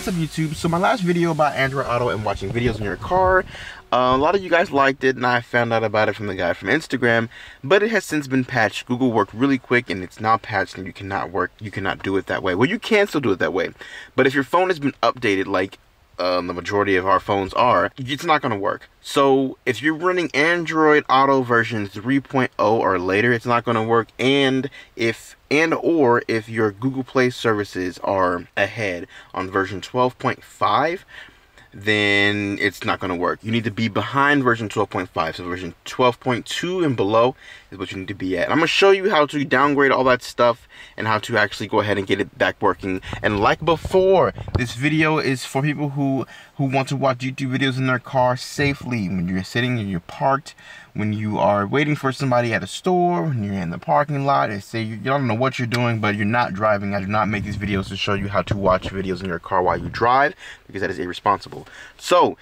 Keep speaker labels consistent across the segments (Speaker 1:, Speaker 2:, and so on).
Speaker 1: what's up YouTube? So my last video about Android Auto and watching videos in your car, uh, a lot of you guys liked it and I found out about it from the guy from Instagram, but it has since been patched. Google worked really quick and it's now patched and you cannot work, you cannot do it that way. Well, you can still do it that way, but if your phone has been updated like um, the majority of our phones are, it's not going to work. So if you're running Android Auto version 3.0 or later, it's not going to work. And if and or if your Google Play services are ahead on version 12.5, then it's not going to work. You need to be behind version 12.5. So version 12.2 and below is what you need to be at. I'm going to show you how to downgrade all that stuff and how to actually go ahead and get it back working. And like before, this video is for people who, who want to watch YouTube videos in their car safely. When you're sitting and you're parked, when you are waiting for somebody at a store, when you're in the parking lot, and say you, you don't know what you're doing, but you're not driving. I do not make these videos to show you how to watch videos in your car while you drive, because that is irresponsible. So,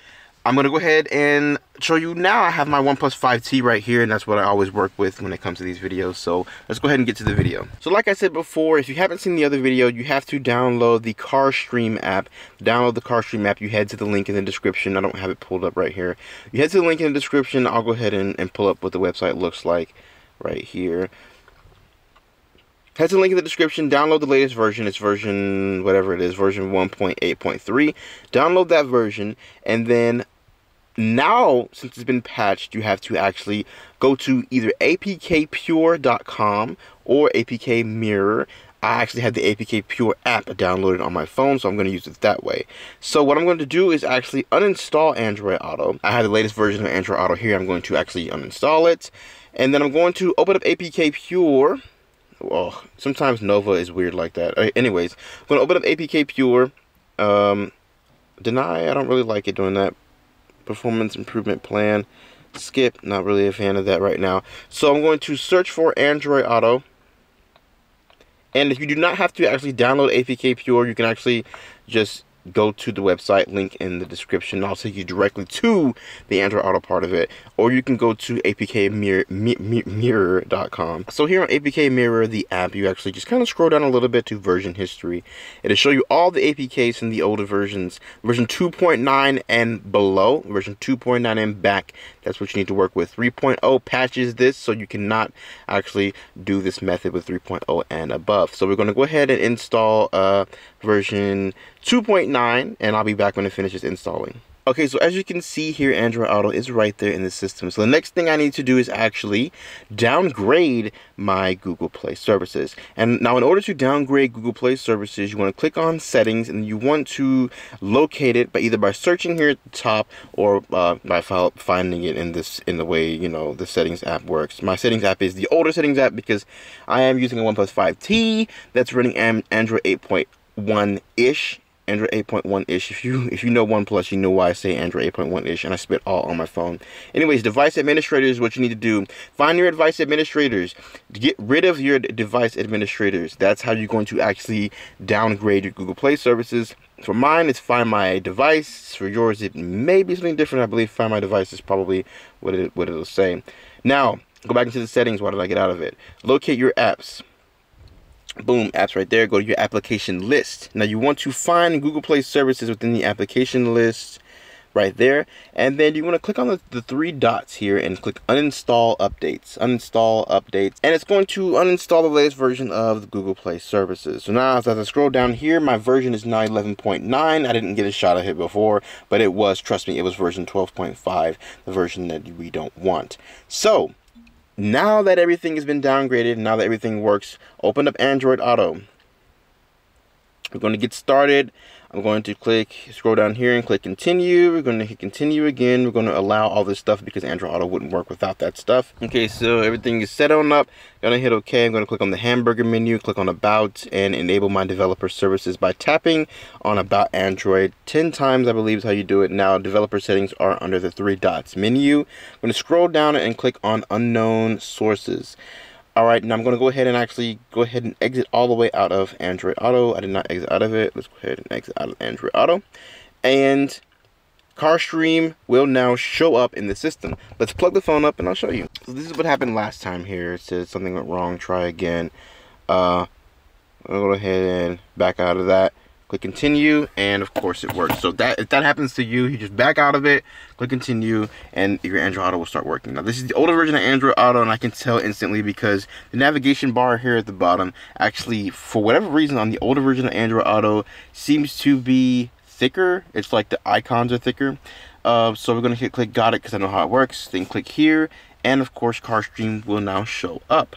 Speaker 1: I'm to go ahead and show you now I have my OnePlus 5T right here and that's what I always work with when it comes to these videos. So let's go ahead and get to the video. So like I said before, if you haven't seen the other video, you have to download the CarStream app. Download the CarStream app, you head to the link in the description. I don't have it pulled up right here. You head to the link in the description. I'll go ahead and, and pull up what the website looks like right here. Head to the link in the description, download the latest version. It's version, whatever it is, version 1.8.3. Download that version, and then now, since it's been patched, you have to actually go to either apkpure.com or APK Mirror. I actually have the APK Pure app downloaded on my phone, so I'm going to use it that way. So what I'm going to do is actually uninstall Android Auto. I have the latest version of Android Auto here. I'm going to actually uninstall it. And then I'm going to open up APK Pure well, sometimes Nova is weird like that. Anyways, I'm going to open up APK Pure. Um, deny, I don't really like it doing that. Performance Improvement Plan. Skip, not really a fan of that right now. So I'm going to search for Android Auto. And if you do not have to actually download APK Pure, you can actually just go to the website link in the description i'll take you directly to the android auto part of it. Or you can go to apkmirror.com so here on apk mirror the app you actually just kind of scroll down a little bit to version history. It'll show you all the apks in the older versions. Version 2.9 and below. Version 2.9 and back. That's what you need to work with. 3.0 patches this so you cannot actually do this method with 3.0 and above. So we're going to go ahead and install uh, version 2.9 and I'll be back when it finishes installing. Okay, so as you can see here, Android Auto is right there in the system. So the next thing I need to do is actually downgrade my Google Play services. And now in order to downgrade Google Play services, you want to click on settings and you want to locate it by either by searching here at the top or uh, by finding it in this in the way, you know, the settings app works. My settings app is the older settings app because I am using a OnePlus 5T that's running Android 8.1-ish Android 8.1-ish. If you if you know OnePlus, you know why I say Android 8.1-ish, and I spit all on my phone. Anyways, device administrators, what you need to do, find your device administrators. Get rid of your device administrators. That's how you're going to actually downgrade your Google Play services. For mine, it's Find My Device. For yours, it may be something different. I believe Find My Device is probably what it what it'll say. Now, go back into the settings. Why did I get out of it? Locate your apps boom apps right there. Go to your application list. Now you want to find google play services within the application list right there. And then you want to click on the, the three dots here and click uninstall updates. Uninstall updates. And it's going to uninstall the latest version of the google play services. So now as i scroll down here my version is now 11.9 i didn't get a shot of it before but it was trust me it was version 12.5 the version that we don't want. So now that everything has been downgraded, now that everything works, open up Android Auto. We're going to get started. I'm going to click, scroll down here and click continue. We're going to hit continue again. We're going to allow all this stuff because Android Auto wouldn't work without that stuff. Okay, so everything is set on up. I'm going to hit OK. I'm going to click on the hamburger menu, click on About, and enable my developer services by tapping on About Android 10 times, I believe is how you do it. Now, developer settings are under the three dots menu. I'm going to scroll down and click on Unknown Sources. Alright, now I'm going to go ahead and actually go ahead and exit all the way out of Android Auto. I did not exit out of it. Let's go ahead and exit out of Android Auto. And CarStream will now show up in the system. Let's plug the phone up and I'll show you. So this is what happened last time here. It says something went wrong. Try again. Uh, I'll go ahead and back out of that. Click continue, and of course it works. So that if that happens to you, you just back out of it, click continue, and your Android Auto will start working. Now this is the older version of Android Auto, and I can tell instantly because the navigation bar here at the bottom actually, for whatever reason, on the older version of Android Auto seems to be thicker. It's like the icons are thicker. Uh, so we're gonna hit click got it because I know how it works. Then click here, and of course CarStream will now show up.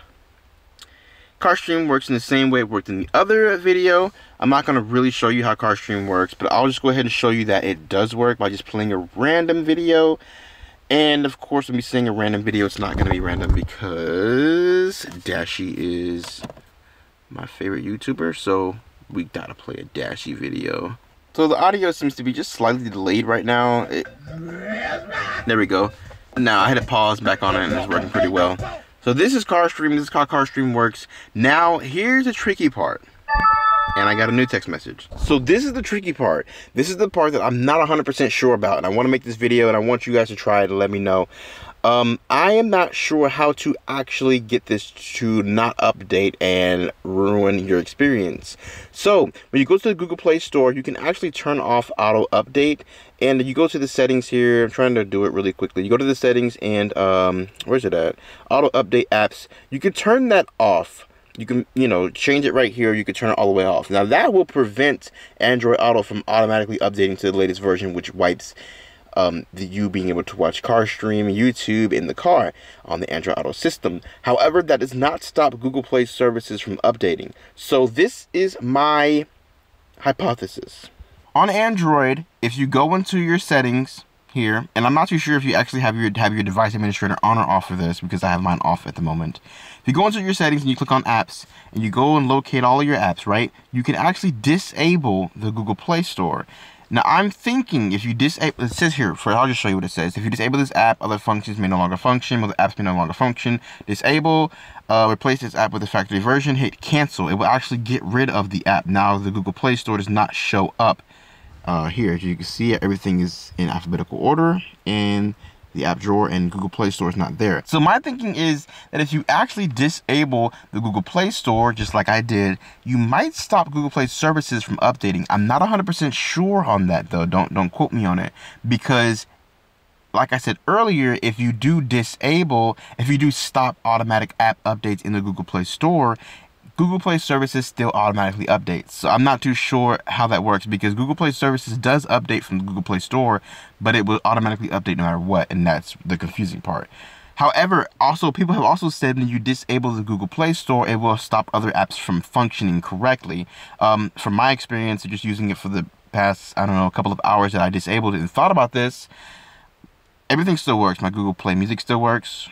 Speaker 1: CarStream works in the same way it worked in the other video. I'm not going to really show you how CarStream works, but I'll just go ahead and show you that it does work by just playing a random video. And of course, when we saying a random video, it's not going to be random because Dashie is my favorite YouTuber, so we gotta play a Dashie video. So the audio seems to be just slightly delayed right now. It, there we go. Now I had to pause back on it and it's working pretty well. So this is CarStream. This is how CarStream works. Now, here's the tricky part. And I got a new text message. So this is the tricky part. This is the part that I'm not 100% sure about. And I want to make this video and I want you guys to try it and let me know. Um, I am not sure how to actually get this to not update and ruin your experience. So, when you go to the Google Play Store, you can actually turn off auto update. And you go to the settings here. I'm trying to do it really quickly. You go to the settings and, um, where's it at? Auto update apps. You can turn that off you can you know change it right here you can turn it all the way off now that will prevent android auto from automatically updating to the latest version which wipes um, the, you being able to watch CarStream, YouTube in the car on the Android Auto system. However, that does not stop Google Play services from updating. So this is my hypothesis. On Android, if you go into your settings here, and I'm not too sure if you actually have your have your device administrator on or off for this because I have mine off at the moment. If you go into your settings and you click on apps and you go and locate all of your apps, right? You can actually disable the Google Play Store. Now I'm thinking if you disable, it says here, for I'll just show you what it says. If you disable this app, other functions may no longer function, other apps may no longer function. Disable, uh, replace this app with the factory version, hit cancel. It will actually get rid of the app. Now the Google Play Store does not show up uh, here. As you can see, everything is in alphabetical order and the app drawer and Google Play Store is not there. So my thinking is that if you actually disable the Google Play Store, just like I did, you might stop Google Play services from updating. I'm not 100% sure on that though. Don't don't quote me on it because like I said earlier, if you do disable, if you do stop automatic app updates in the Google Play Store, Google Play Services still automatically updates. So I'm not too sure how that works because Google Play Services does update from the Google Play Store, but it will automatically update no matter what, and that's the confusing part. However, also people have also said when you disable the Google Play Store, it will stop other apps from functioning correctly. Um, from my experience, just using it for the past, I don't know, a couple of hours that I disabled it and thought about this, everything still works. My Google Play Music still works.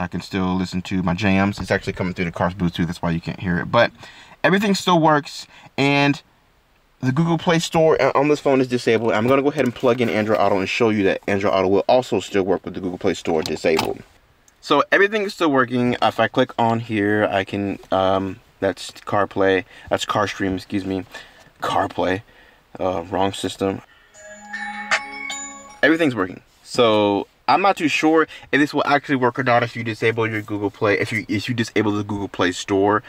Speaker 1: I can still listen to my jams. It's actually coming through the car's Bluetooth. That's why you can't hear it. But everything still works. And the Google Play Store on this phone is disabled. I'm going to go ahead and plug in Android Auto and show you that Android Auto will also still work with the Google Play Store disabled. So everything is still working. If I click on here, I can, um, that's CarPlay, that's CarStream, excuse me, CarPlay, uh, wrong system. Everything's working. So I'm not too sure if this will actually work or not if you disable your Google Play, if you if you disable the Google Play Store.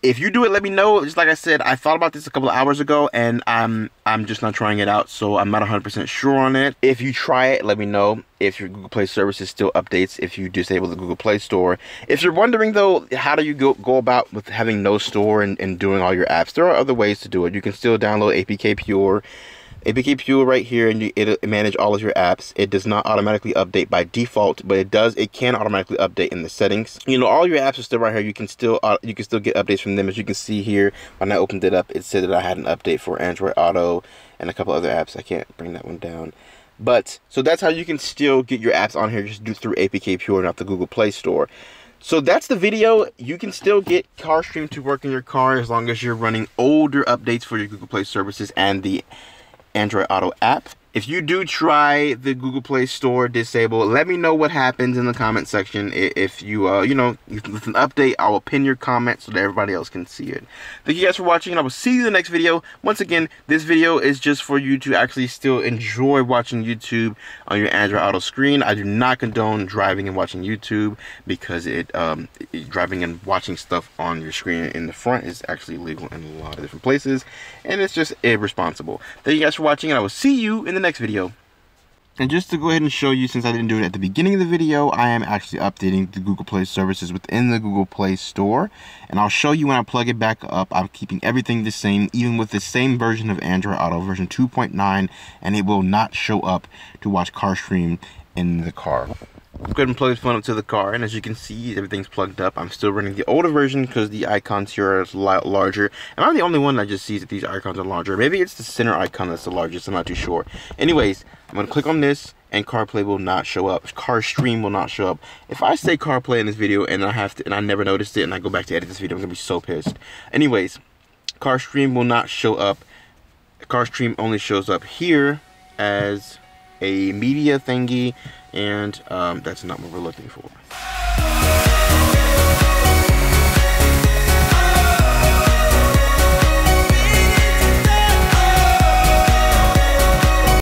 Speaker 1: If you do it, let me know. Just like I said, I thought about this a couple of hours ago, and I'm I'm just not trying it out, so I'm not 100% sure on it. If you try it, let me know if your Google Play services still updates if you disable the Google Play Store. If you're wondering though, how do you go, go about with having no store and, and doing all your apps, there are other ways to do it. You can still download APK Pure APK Pure right here and you, it'll manage all of your apps. It does not automatically update by default, but it does. It can automatically update in the settings. You know, all your apps are still right here. You can still uh, you can still get updates from them. As you can see here, when I opened it up, it said that I had an update for Android Auto and a couple other apps. I can't bring that one down. But so that's how you can still get your apps on here just do through APK Pure, not the Google Play Store. So that's the video. You can still get CarStream to work in your car as long as you're running older updates for your Google Play services and the Android Auto app. If you do try the Google Play Store disable, let me know what happens in the comment section. If you, uh, you know, with an update, I will pin your comment so that everybody else can see it. Thank you guys for watching, and I will see you in the next video. Once again, this video is just for you to actually still enjoy watching YouTube on your Android Auto screen. I do not condone driving and watching YouTube because it, um, driving and watching stuff on your screen in the front is actually illegal in a lot of different places, and it's just irresponsible. Thank you guys for watching, and I will see you in the next video. And just to go ahead and show you, since I didn't do it at the beginning of the video, I am actually updating the Google Play services within the Google Play Store. And I'll show you when I plug it back up, I'm keeping everything the same, even with the same version of Android Auto, version 2.9, and it will not show up to watch CarStream in the car. Go ahead and plug this phone up to the car, and as you can see, everything's plugged up. I'm still running the older version because the icons here are larger. And I'm the only one that just sees that these icons are larger. Maybe it's the center icon that's the largest, I'm not too sure. Anyways, I'm going to click on this, and CarPlay will not show up. CarStream will not show up. If I say CarPlay in this video, and I have to, and I never noticed it, and I go back to edit this video, I'm going to be so pissed. Anyways, CarStream will not show up. CarStream only shows up here as a media thingy and um, that's not what we're looking for.